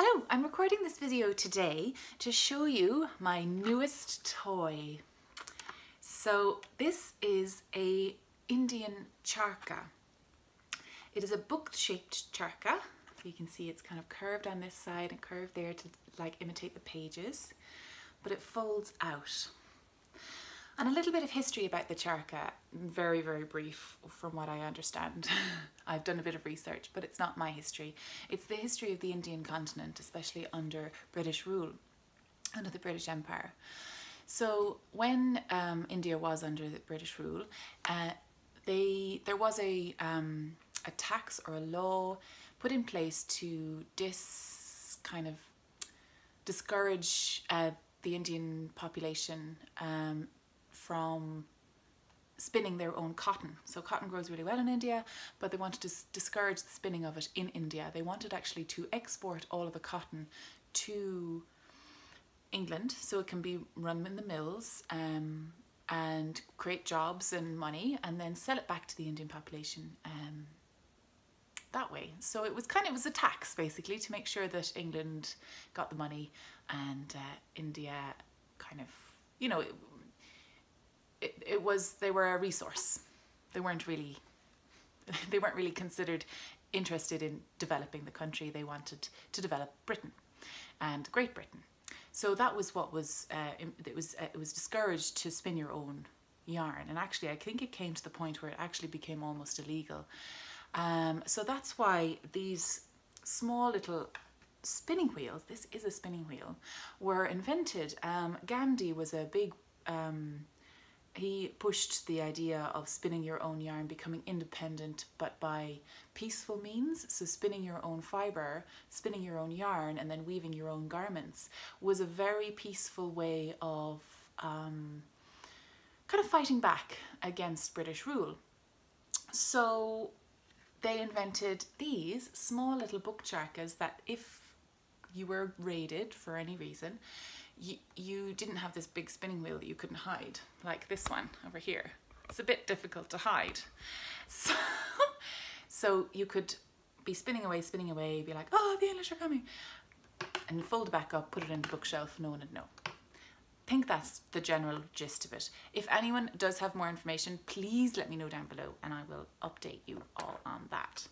Hello, I'm recording this video today to show you my newest toy. So this is a Indian charkha. It is a book-shaped charkha. You can see it's kind of curved on this side and curved there to like imitate the pages, but it folds out. And a little bit of history about the charkha, very, very brief from what I understand. I've done a bit of research, but it's not my history. It's the history of the Indian continent, especially under British rule, under the British Empire. So when um, India was under the British rule, uh, they there was a, um, a tax or a law put in place to dis kind of discourage uh, the Indian population um, from spinning their own cotton. So cotton grows really well in India, but they wanted to discourage the spinning of it in India. They wanted actually to export all of the cotton to England so it can be run in the mills um, and create jobs and money and then sell it back to the Indian population um, that way. So it was kind of it was a tax basically to make sure that England got the money and uh, India kind of, you know, it, it, was they were a resource. They weren't really they weren't really considered interested in developing the country. They wanted to develop Britain and Great Britain. So that was what was uh, it was uh, it was discouraged to spin your own yarn. And actually, I think it came to the point where it actually became almost illegal. Um, so that's why these small little spinning wheels, this is a spinning wheel, were invented. Um, Gandhi was a big um, he pushed the idea of spinning your own yarn, becoming independent, but by peaceful means. So, spinning your own fiber, spinning your own yarn, and then weaving your own garments was a very peaceful way of um, kind of fighting back against British rule. So, they invented these small little book charkhas that, if you were raided for any reason, you, you didn't have this big spinning wheel that you couldn't hide, like this one over here. It's a bit difficult to hide. So, so you could be spinning away, spinning away, be like, oh, the English are coming. And fold it back up, put it in the bookshelf, no one would know. I think that's the general gist of it. If anyone does have more information, please let me know down below and I will update you all on that.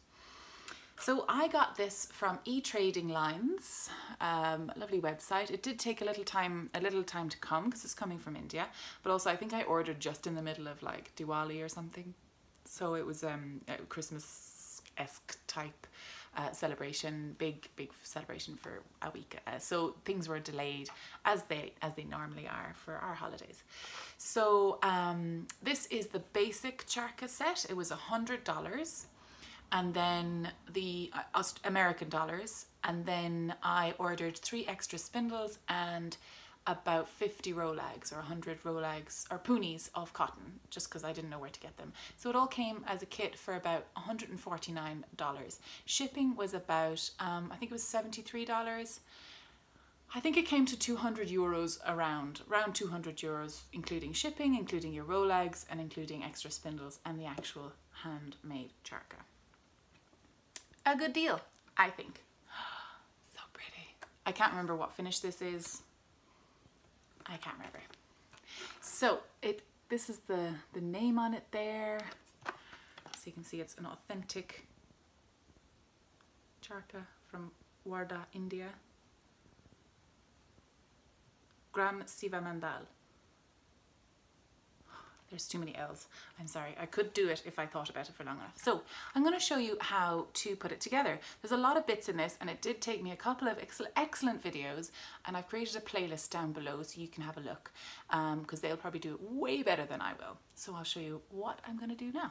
So I got this from eTrading Lines, um, lovely website. It did take a little time, a little time to come because it's coming from India, but also I think I ordered just in the middle of like Diwali or something. So it was um, a Christmas-esque type uh, celebration, big big celebration for a week. Uh, so things were delayed as they as they normally are for our holidays. So um, this is the basic charkha set. It was a hundred dollars and then the uh, American dollars. And then I ordered three extra spindles and about 50 rolags or 100 rolags or poonies of cotton just because I didn't know where to get them. So it all came as a kit for about $149. Shipping was about, um, I think it was $73. I think it came to 200 euros around, around 200 euros, including shipping, including your rolags and including extra spindles and the actual handmade charkha a good deal, I think. so pretty. I can't remember what finish this is. I can't remember. So it this is the, the name on it there. So you can see it's an authentic charkha from Wardha, India. Gram Siva Mandal. There's too many L's. I'm sorry. I could do it if I thought about it for long enough. So I'm going to show you how to put it together. There's a lot of bits in this and it did take me a couple of ex excellent videos and I've created a playlist down below so you can have a look because um, they'll probably do it way better than I will. So I'll show you what I'm going to do now.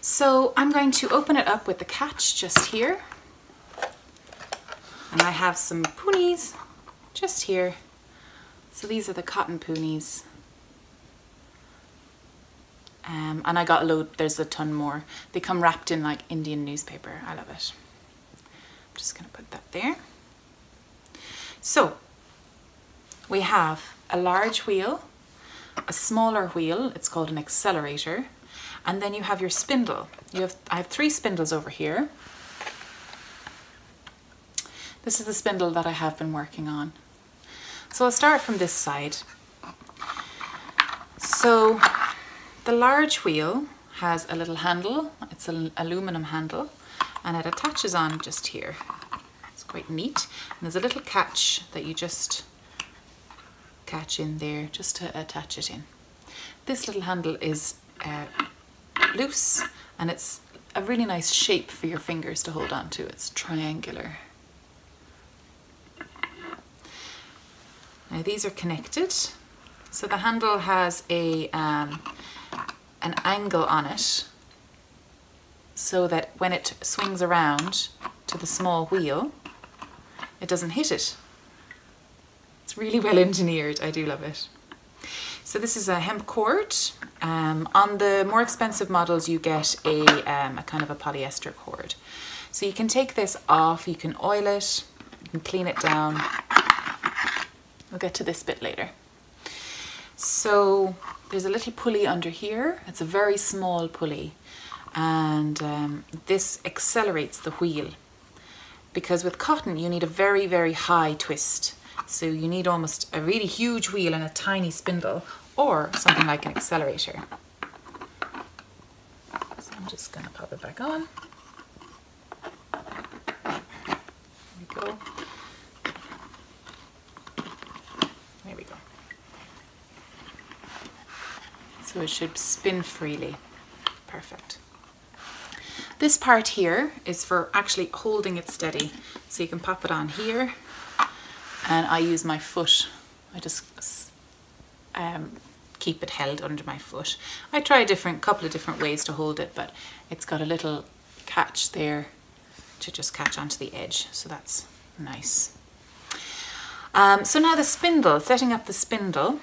So I'm going to open it up with the catch just here. And I have some poonies just here so these are the cotton poonies. Um, and I got a load, there's a ton more. They come wrapped in like Indian newspaper. I love it. I'm just gonna put that there. So we have a large wheel, a smaller wheel, it's called an accelerator, and then you have your spindle. You have I have three spindles over here. This is the spindle that I have been working on. So I'll start from this side. So the large wheel has a little handle, it's an aluminum handle, and it attaches on just here. It's quite neat. And there's a little catch that you just catch in there just to attach it in. This little handle is uh, loose and it's a really nice shape for your fingers to hold on to. It's triangular. Now these are connected. So the handle has a um, an angle on it so that when it swings around to the small wheel, it doesn't hit it. It's really well engineered, I do love it. So this is a hemp cord. Um, on the more expensive models, you get a, um, a kind of a polyester cord. So you can take this off, you can oil it, you can clean it down. We'll get to this bit later. So there's a little pulley under here. It's a very small pulley. And um, this accelerates the wheel. Because with cotton you need a very very high twist. So you need almost a really huge wheel and a tiny spindle or something like an accelerator. So I'm just going to pop it back on. There we go there we go so it should spin freely perfect this part here is for actually holding it steady. So you can pop it on here and I use my foot. I just um, keep it held under my foot. I try a different couple of different ways to hold it, but it's got a little catch there to just catch onto the edge. So that's nice. Um, so now the spindle, setting up the spindle.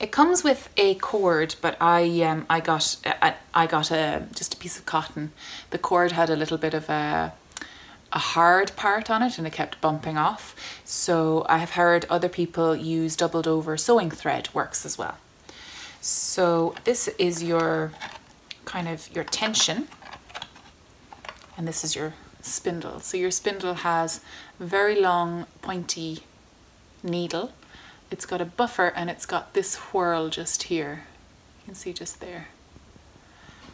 It comes with a cord, but I um, I got I, I got a just a piece of cotton. The cord had a little bit of a a hard part on it and it kept bumping off. So I have heard other people use doubled over sewing thread works as well. So this is your kind of your tension and this is your spindle. So your spindle has very long pointy needle it's got a buffer and it's got this whorl just here. You can see just there.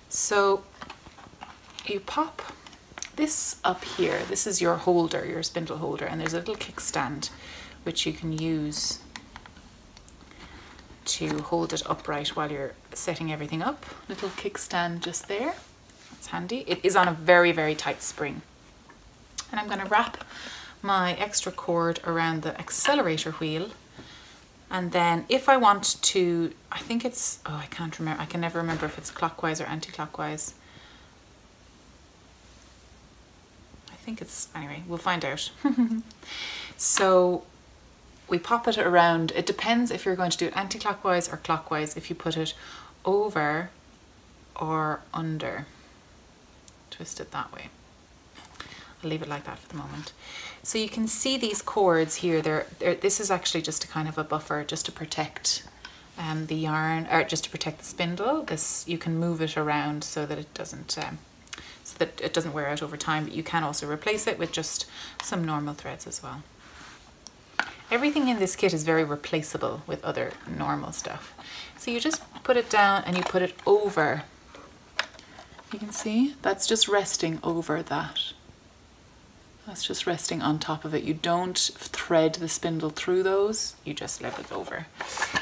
So you pop this up here. This is your holder, your spindle holder, and there's a little kickstand which you can use to hold it upright while you're setting everything up. Little kickstand just there. That's handy. It is on a very, very tight spring. And I'm going to wrap my extra cord around the accelerator wheel and then if I want to, I think it's, oh, I can't remember. I can never remember if it's clockwise or anti-clockwise. I think it's, anyway, we'll find out. so we pop it around. It depends if you're going to do it anti-clockwise or clockwise. If you put it over or under, twist it that way. Leave it like that for the moment. So you can see these cords here, they're, they're, this is actually just a kind of a buffer just to protect um, the yarn, or just to protect the spindle. This You can move it around so that it doesn't um, so that it doesn't wear out over time, but you can also replace it with just some normal threads as well. Everything in this kit is very replaceable with other normal stuff. So you just put it down and you put it over. You can see that's just resting over that. That's just resting on top of it. You don't thread the spindle through those, you just let it over.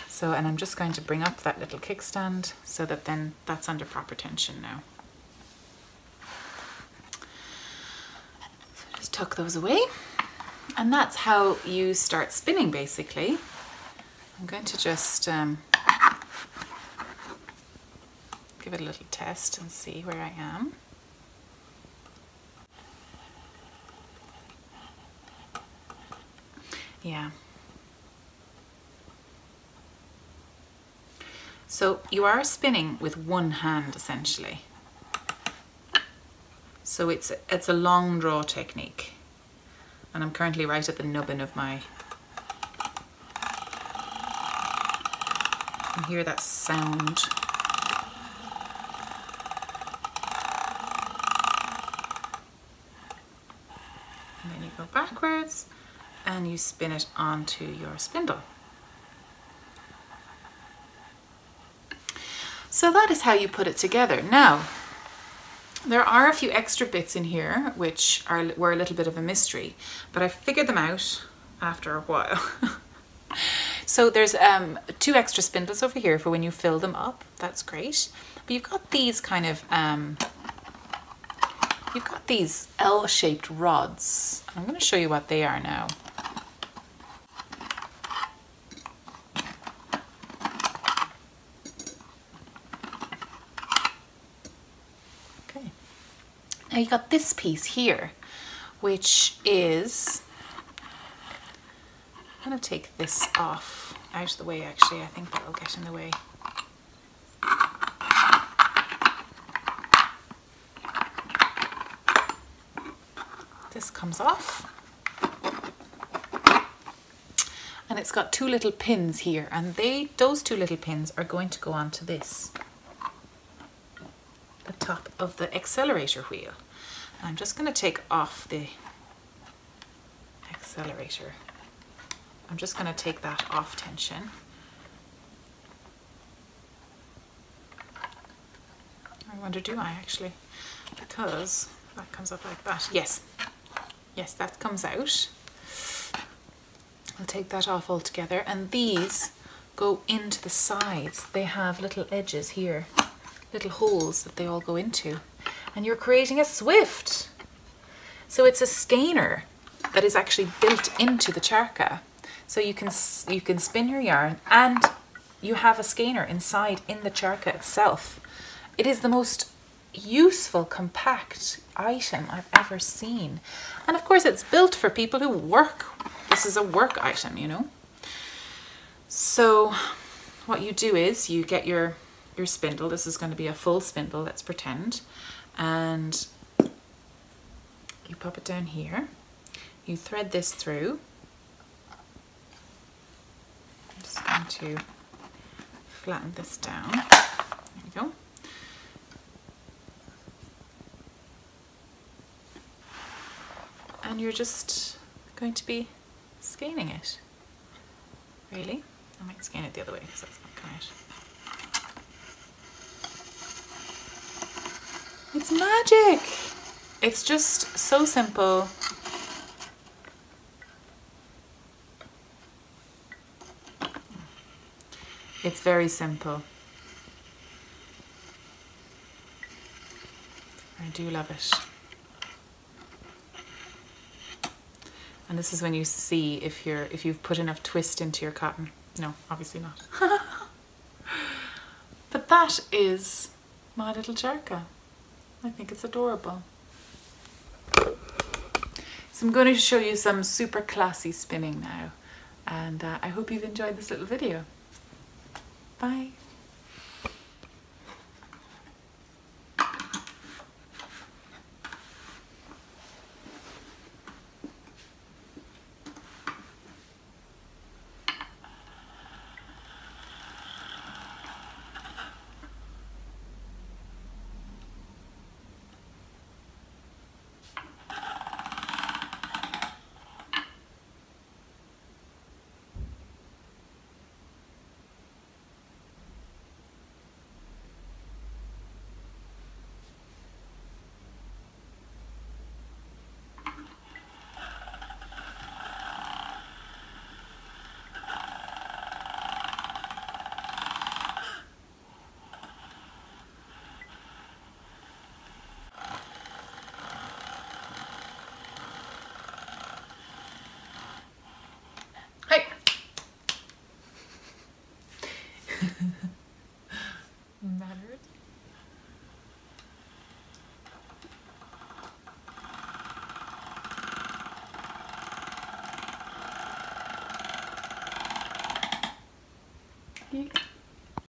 So, and I'm just going to bring up that little kickstand so that then that's under proper tension now. So just tuck those away. And that's how you start spinning basically. I'm going to just um, give it a little test and see where I am. Yeah. So you are spinning with one hand essentially. So it's, it's a long draw technique. And I'm currently right at the nubbin of my... You hear that sound And then you go backwards and you spin it onto your spindle. So that is how you put it together. Now, there are a few extra bits in here which are were a little bit of a mystery, but I figured them out after a while. so there's um, two extra spindles over here for when you fill them up. That's great. But you've got these kind of, um, you've got these L-shaped rods. I'm going to show you what they are now. Now you got this piece here, which is, I'm gonna take this off, out of the way actually, I think that'll get in the way. This comes off. And it's got two little pins here and they, those two little pins are going to go onto this top of the accelerator wheel. I'm just going to take off the accelerator. I'm just going to take that off tension. I wonder do I actually because that comes up like that. Yes, yes that comes out. I'll take that off altogether and these go into the sides. They have little edges here little holes that they all go into. And you're creating a swift. So it's a skeiner that is actually built into the charkha. So you can, you can spin your yarn and you have a skeiner inside in the charkha itself. It is the most useful, compact item I've ever seen. And of course it's built for people who work. This is a work item, you know. So what you do is you get your your spindle. This is going to be a full spindle, let's pretend. And you pop it down here. You thread this through. I'm just going to flatten this down. There we go. And you're just going to be skeining it. Really? I might skein it the other way because that's not coming out. It's magic. It's just so simple. It's very simple. I do love it. And this is when you see if you're if you've put enough twist into your cotton. No, obviously not. but that is my little charkha. I think it's adorable. So I'm going to show you some super classy spinning now and uh, I hope you've enjoyed this little video. Bye.